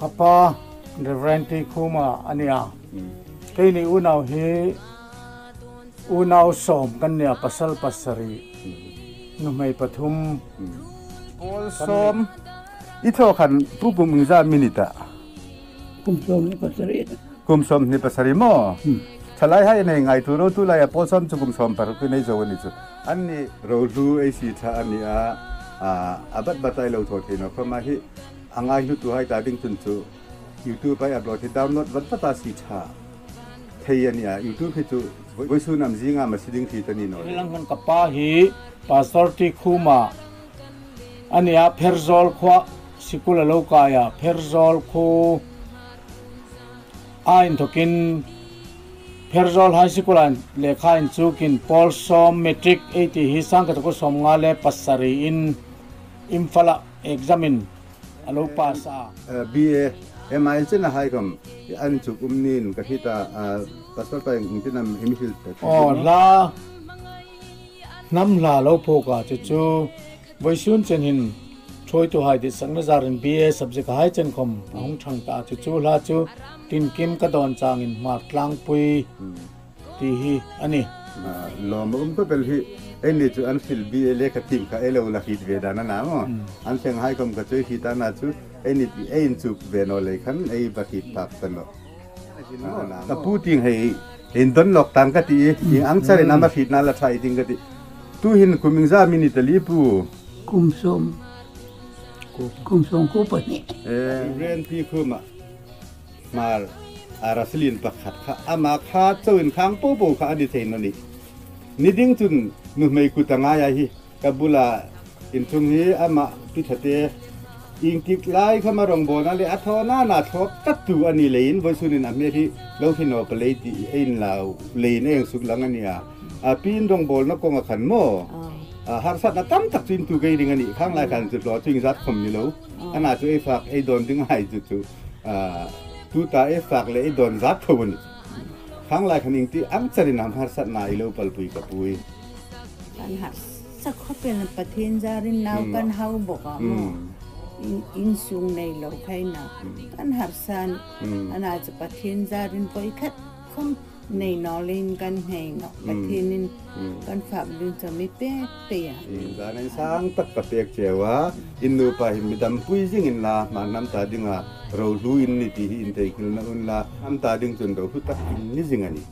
kapa reverenti khuma ania ke ni unau hi unau som kan nia pasal pasari nu mai pathum ol som ito kan pupu mungza minita kum som ni pasari kum som ni pasari mo chalai hai nei ngai tu ro tu lai a pol som chu kum som par ku nei zo ni chu an ni ro lu ai si tha an ni a a abat batai lo tho the no khama hi angai hu tu hai ta ding tun chu youtube ai upload hi download wat pata si tha thei an ya youtube hi chu voi su nam jinga ma si ding thi tani no lang kan kapa hi pastor ti khuma ania pherzol khwa sikula lokaya pherzol khu ain thokin pherzol high school an lekha in chu kin paul som metric 80 hi sang ka ko som nga le pasari in imfala examine alo pasa. BA MI chen na hai kam. An chu kum nin ka hita pastor pa ng tinam emihil oh la. Nam la lo pho ka chu chu. Voisun chen hin. Troi tu hai di sang na zarin BA subject hai chen khom. Hong thang ta chu chu la chu. Tin kim ka don chang in ma tlang pui ti hi ani lo mo um ko pel hi en ni chu an fil BA le ka tim ka elo la hit ve da na na mo. An cheng hai kam ka chu hita na chu en ni en chu ve no le khan ei ba hit pak san lo ta pu ting hei in don lok tang ka ti ing ang chare na ma hit na la thai ting ka ti. Tu hin kuming za mini tali pu. Kum som. Kum. Som ko pa ni. Ren pi khuma อาราสลินประคัดค่ะอามาคาเจ้าอินค้างปูปูค่ะอดีตเทนนี่นิดิ้งจุนนุ่มไม่กุตังอายาฮีกับบุลาอินทุงฮีอามาพิทัดเตอิงกิบไล่เข้ามารองโบนั่นเลยอัทอน่านาทกตัดตัวอันนี้เลยอินวันสุนินอเมริเราที่นอเปเลยตีเอ็นลาวเลยนเองสุดหลังอันนี้อะปีนรองโบนักกงขันโมอาหารสัตว์นะตั้มตักจินตุกันดิ่งอันนี้ข้างรายการจุดรอจึงรัดผมนี่แล้วอันอาจจะไอ้ฝากไอ้โดนถึงหายจุดจุดอ่า tu ta e sak le don zat thobun khang lai khaning ti am chari nam har sat na ilo pal pui ka pui. Kan har sa khopen pathin jarin nau kan ừ. hau boka mo ừ. in sung nei lo khai na kan ừ. har san ana pathin jarin poi khat không ฝากดึงจะไม่เป๊ะเปีย in da nen sang tak ka pek chewa in nu pa him dam pui jing in la ma nam ta dinga ro lu in ni ti hi in te kil na un la am ta ding chun ro hu tak in ni jing ani